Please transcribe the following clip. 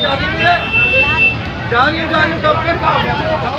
जानिए जानिए सबके काम